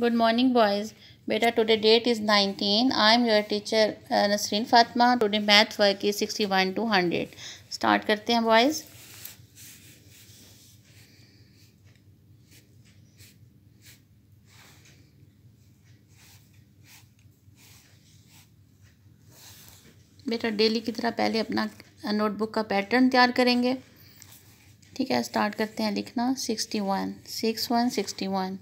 Good morning, boys. Beta, today date is 19. I am your teacher uh, Nasreen Fatma. Today math work is 61 to 100. Start करते हैं boys. बेटा daily की तरह पहले अपना notebook का पैटर्न तैयार करेंगे ठीक है स्टार्ट करते हैं लिखना sixty one six one sixty one